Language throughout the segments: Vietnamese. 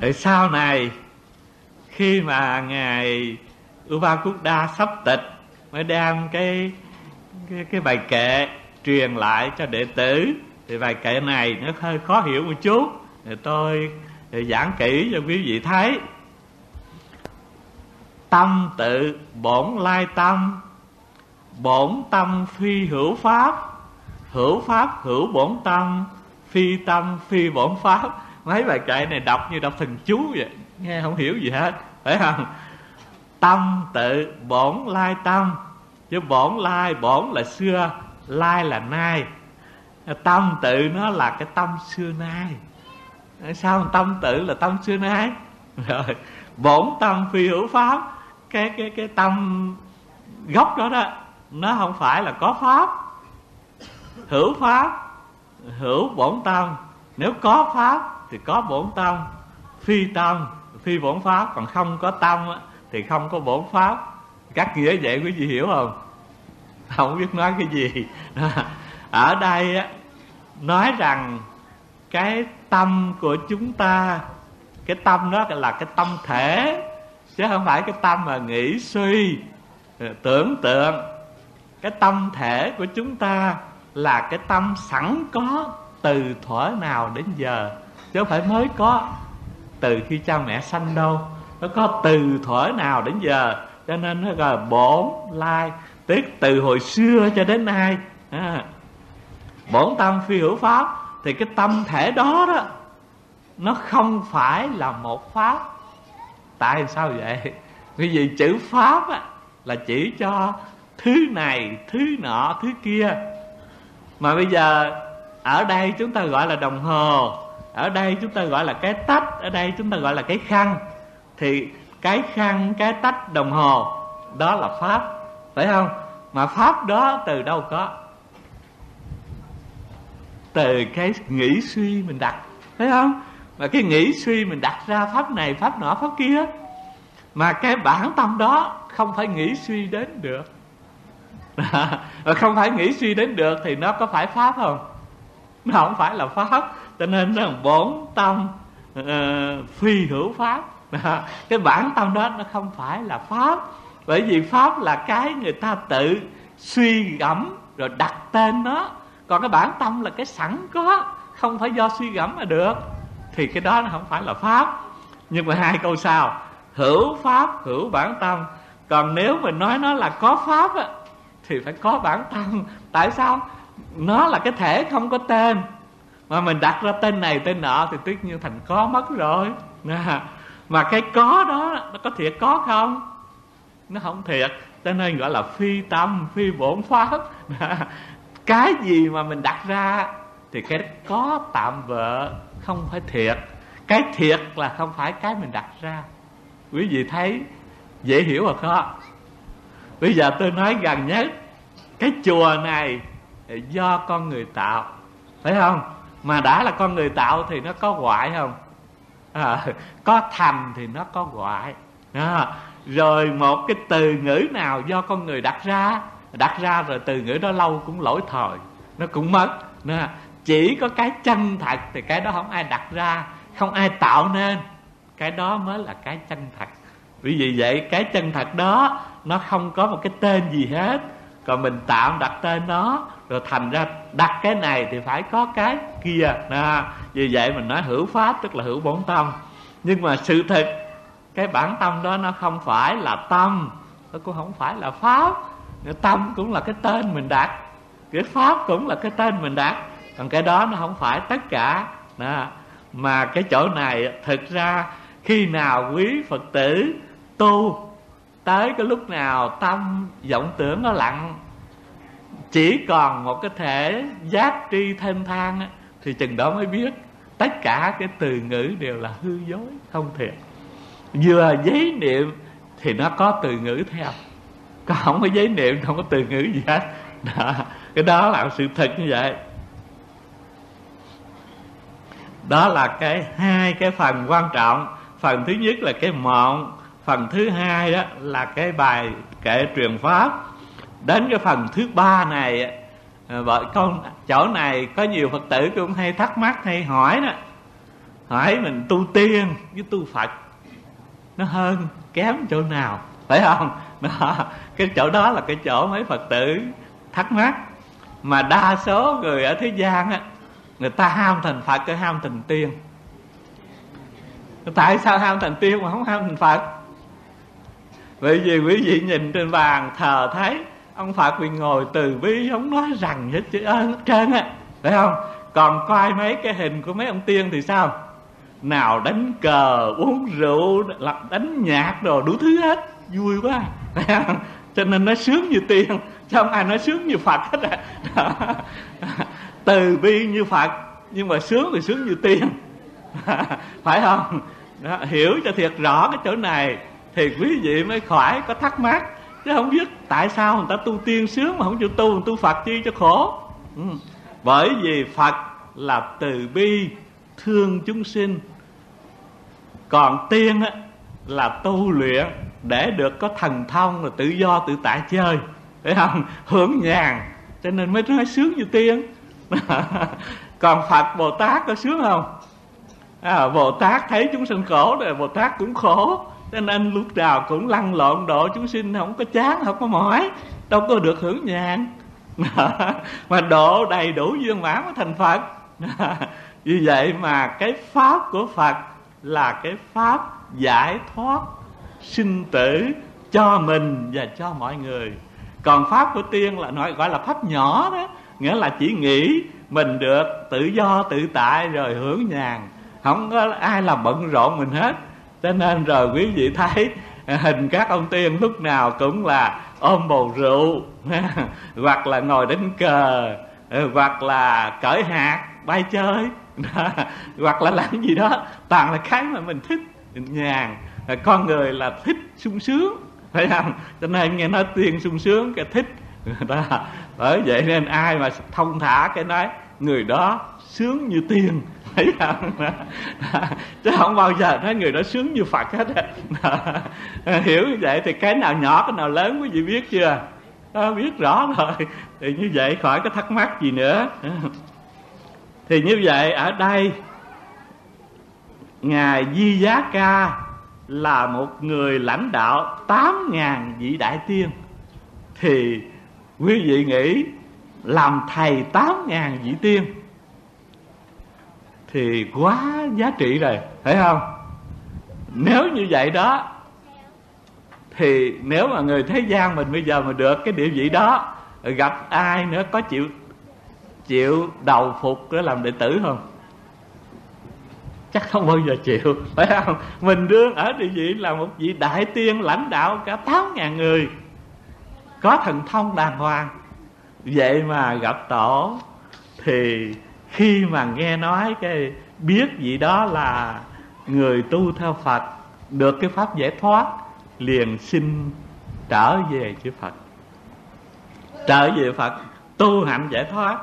để sau này khi mà ngài Upakuda sắp tịch mới đem cái cái, cái bài kệ truyền lại cho đệ tử. Thì bài kệ này nó hơi khó hiểu một chút. Thì tôi thì giảng kỹ cho quý vị thấy. Tâm tự bổn lai tâm bổn tâm phi hữu pháp. Hữu pháp hữu bổn tâm phi tâm phi bổn pháp mấy bài kệ này đọc như đọc thần chú vậy. Nghe không hiểu gì hết. Phải không? Tâm tự, bổn lai tâm. Chứ bổn lai, bổn là xưa, lai là nay. Tâm tự nó là cái tâm xưa nay. Sao tâm tự là tâm xưa nay? Rồi, bổn tâm phi hữu pháp. Cái cái cái tâm gốc đó đó, nó không phải là có pháp. Hữu pháp, hữu bổn tâm. Nếu có pháp thì có bổn tâm phi tâm phi bổn pháp. Còn không có tâm thì không có bổn pháp. Các nghĩa vậy, quý vị hiểu không? Không biết nói cái gì. Ở đây nói rằng cái tâm của chúng ta, cái tâm đó là cái tâm thể, chứ không phải cái tâm mà nghĩ, suy, tưởng tượng. Cái tâm thể của chúng ta là cái tâm sẵn có từ thuở nào đến giờ chứ không phải mới có từ khi cha mẹ sanh đâu. Nó có từ thuở nào đến giờ. Cho nên nó gọi là bổn lai. Tức từ hồi xưa cho đến nay. À, bổn tâm phi hữu pháp. Thì cái tâm thể đó đó nó không phải là một pháp. Tại sao vậy? Vì vì chữ pháp á, là chỉ cho thứ này thứ nọ thứ kia. Mà bây giờ ở đây chúng ta gọi là đồng hồ ở đây chúng ta gọi là cái tách, ở đây chúng ta gọi là cái khăn. Thì cái khăn, cái tách đồng hồ, đó là pháp, phải không? Mà pháp đó từ đâu có? Từ cái nghĩ suy mình đặt, phải không? Mà cái nghĩ suy mình đặt ra pháp này, pháp nọ, pháp kia, mà cái bản tâm đó không phải nghĩ suy đến được. Và không phải nghĩ suy đến được thì nó có phải pháp không? Nó không phải là pháp cho nên nó bổn tâm uh, phi hữu pháp. Cái bản tâm đó nó không phải là pháp. Bởi vì pháp là cái người ta tự suy gẫm rồi đặt tên nó. Còn cái bản tâm là cái sẵn có không phải do suy gẫm mà được. Thì cái đó nó không phải là pháp. Nhưng mà hai câu sau hữu pháp hữu bản tâm. Còn nếu mình nói nó là có pháp á, thì phải có bản tâm. Tại sao? Nó là cái thể không có tên. Mà mình đặt ra tên này, tên nọ thì tất nhiên thành có mất rồi. Mà cái có đó, nó có thiệt có không? Nó không thiệt. Cho nên gọi là phi tâm, phi bổn pháp cái gì mà mình đặt ra thì cái có tạm vợ không phải thiệt. Cái thiệt là không phải cái mình đặt ra. Quý vị thấy, dễ hiểu rồi không? bây giờ tôi nói gần nhất, cái chùa này do con người tạo phải không? Mà đã là con người tạo thì nó có ngoại không? À, có thành thì nó có ngoại à, rồi một cái từ ngữ nào do con người đặt ra đặt ra rồi từ ngữ đó lâu cũng lỗi thời nó cũng mất. À, chỉ có cái chân thật thì cái đó không ai đặt ra không ai tạo nên. Cái đó mới là cái chân thật. Vì vậy vậy cái chân thật đó nó không có một cái tên gì hết còn mình tạm đặt tên nó rồi thành ra đặt cái này thì phải có cái kia. À, vì vậy mình nói hữu pháp tức là hữu bổn tâm. Nhưng mà sự thật cái bản tâm đó nó không phải là tâm nó cũng không phải là pháp. Tâm cũng là cái tên mình đặt cái pháp cũng là cái tên mình đặt. Còn cái đó nó không phải tất cả. Đó. mà cái chỗ này thực ra khi nào quý phật tử tu tới cái lúc nào tâm vọng tưởng nó lặng chỉ còn một cái thể giác tri thanh thang thì chừng đó mới biết tất cả cái từ ngữ đều là hư dối không thiệt vừa giấy niệm thì nó có từ ngữ theo còn không có giấy niệm không có từ ngữ gì hết. Đó, cái đó là sự thật như vậy. Đó là cái hai cái phần quan trọng. Phần thứ nhất là cái mộng phần thứ hai đó là cái bài kệ truyền pháp. Đến cái phần thứ ba này à, vợ con chỗ này có nhiều phật tử cũng hay thắc mắc hay hỏi đó. Hỏi mình tu tiên với tu phật nó hơn kém chỗ nào phải không? Đó, cái chỗ đó là cái chỗ mấy phật tử thắc mắc. Mà đa số người ở thế gian á người ta ham thành phật cái ham thành tiên. Tại sao ham thành tiên mà không ham thành phật? Bởi vì quý vị nhìn trên bàn thờ thấy ông phật quyền ngồi từ bi không nói rằng hết chữ ơn hết trơn á. Phải không? Còn coi mấy cái hình của mấy ông tiên thì sao? Nào đánh cờ uống rượu đánh nhạc đồ đủ thứ hết. Vui quá. Cho nên nó sướng như tiên chứ không ai nói sướng như phật hết à từ bi như phật nhưng mà sướng thì sướng như tiên. Phải không? Đó, hiểu cho thiệt rõ cái chỗ này thì quý vị mới khỏi có thắc mắc chứ không biết tại sao người ta tu tiên sướng mà không chịu tu tu phật chi cho khổ. Ừ. bởi vì phật là từ bi thương chúng sinh. Còn tiên á, là tu luyện để được có thần thông là tự do tự tại chơi. Phải không? Hưởng nhàn cho nên mới nói sướng như tiên. Còn phật bồ tát có sướng không? À, bồ tát thấy chúng sinh khổ rồi bồ tát cũng khổ cho nên lúc nào cũng lăn lộn độ chúng sinh, không có chán, không có mỏi, đâu có được hưởng nhàn. Mà độ đầy đủ viên mãn mới thành phật. Vì vậy mà cái pháp của phật là cái pháp giải thoát sinh tử cho mình và cho mọi người. Còn pháp của tiên là nói, gọi là pháp nhỏ đó, nghĩa là chỉ nghĩ mình được tự do tự tại rồi hưởng nhàn. Không có ai làm bận rộn mình hết cho nên rồi quý vị thấy à, hình các ông tiên lúc nào cũng là ôm bầu rượu, hoặc là ngồi đánh cờ à, hoặc là cởi hạt, bay chơi hoặc là làm gì đó. Toàn là cái mà mình thích, nhàn. À, con người là thích sung sướng, phải không? Cho nên nghe nói tiên sung sướng cái thích, đó. Bởi vậy nên ai mà thông thả cái nói, người đó sướng như tiên thấy không? Chứ không bao giờ thấy người đó sướng như phật hết hiểu như vậy thì cái nào nhỏ cái nào lớn quý vị biết chưa? À, biết rõ rồi. Thì như vậy khỏi có thắc mắc gì nữa. Thì như vậy ở đây ngài di giá ca là một người lãnh đạo tám ngàn vị đại tiên. Thì quý vị nghĩ làm thầy tám ngàn vị tiên thì quá giá trị rồi phải không? Nếu như vậy đó, thì nếu mà người thế gian mình bây giờ mà được cái địa vị đó, gặp ai nữa có chịu chịu đầu phục để làm đệ tử không? Chắc không bao giờ chịu, phải không? Mình đương ở địa vị là một vị đại tiên lãnh đạo cả tám ngàn người, có thần thông đàng hoàng. Vậy mà gặp tổ thì khi mà nghe nói cái biết gì đó là người tu theo Phật, được cái pháp giải thoát, liền xin trở về chư Phật. Trở về Phật, tu hạnh giải thoát.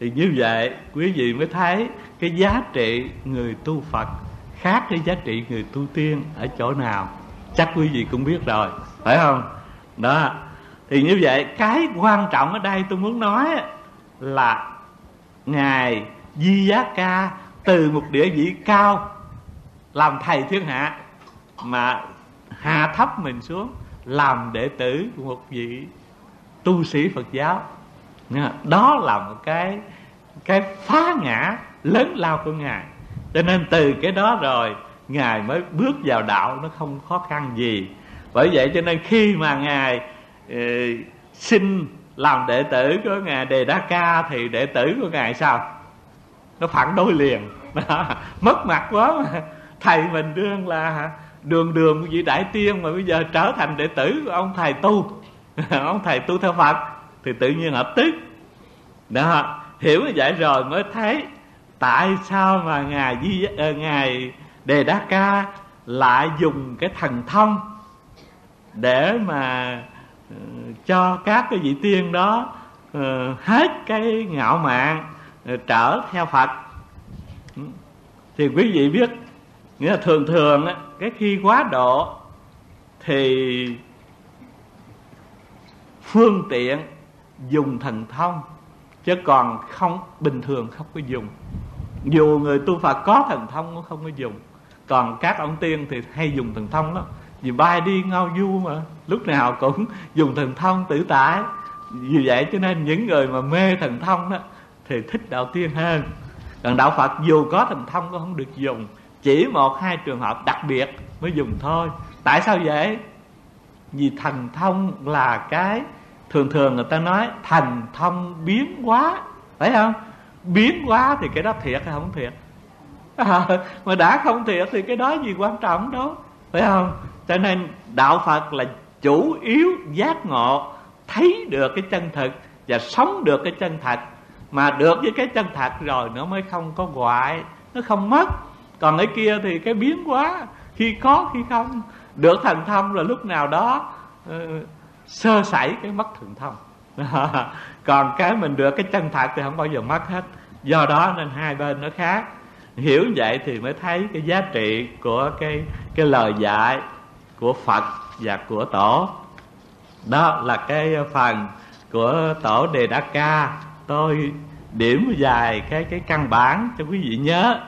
Thì như vậy, quý vị mới thấy cái giá trị người tu Phật khác với giá trị người tu tiên ở chỗ nào. Chắc quý vị cũng biết rồi, phải không? Đó. Thì như vậy, cái quan trọng ở đây tôi muốn nói là ngài di giá ca từ một địa vị cao làm thầy thiên hạ mà hạ thấp mình xuống làm đệ tử của một vị tu sĩ Phật giáo. Đó là một cái cái phá ngã lớn lao của ngài. Cho nên từ cái đó rồi ngài mới bước vào đạo nó không khó khăn gì. Bởi vậy cho nên khi mà ngài uh, xin làm đệ tử của ngài đề đa ca thì đệ tử của ngài sao? Nó phản đối liền. Mất mặt quá mà. Thầy mình đương là đường đường vị đại tiên mà bây giờ trở thành đệ tử của ông thầy tu. Ông thầy tu theo phật. Thì tự nhiên hợp tức. Đó, hiểu như vậy rồi mới thấy tại sao mà ngài di ờ, ngài đề đa ca lại dùng cái thần thông để mà Ờ, cho các cái vị tiên đó ờ, hết cái ngạo mạn ờ, trở theo phật. Ừ. Thì quý vị biết, nghĩa là thường thường cái khi quá độ thì phương tiện dùng thần thông, chứ còn không, bình thường không có dùng. Dù người tu phật có thần thông cũng không có dùng, còn các ông tiên thì hay dùng thần thông lắm vì bay đi ngao du mà. Lúc nào cũng dùng thần thông tử tại. Vì vậy cho nên những người mà mê thần thông đó thì thích đạo tiên hơn. Còn đạo phật dù có thần thông cũng không được dùng. Chỉ một hai trường hợp đặc biệt mới dùng thôi. Tại sao vậy? Vì thần thông là cái thường thường người ta nói thần thông biến quá phải không? Biến quá thì cái đó thiệt hay không thiệt? À, mà đã không thiệt thì cái đó gì quan trọng đâu. Phải không? Cho nên đạo phật là chủ yếu giác ngộ thấy được cái chân thực và sống được cái chân thật. Mà được với cái chân thật rồi nó mới không có hoại nó không mất. Còn cái kia thì cái biến quá khi có khi không. Được thần thông là lúc nào đó uh, sơ sẩy cái mất thần thông. Còn cái mình được cái chân thật thì không bao giờ mất hết. Do đó nên hai bên nó khác. Hiểu vậy thì mới thấy cái giá trị của cái cái lời dạy của Phật và của tổ. Đó là cái phần của tổ đề đa ca. Tôi điểm dài cái cái căn bản cho quý vị nhớ.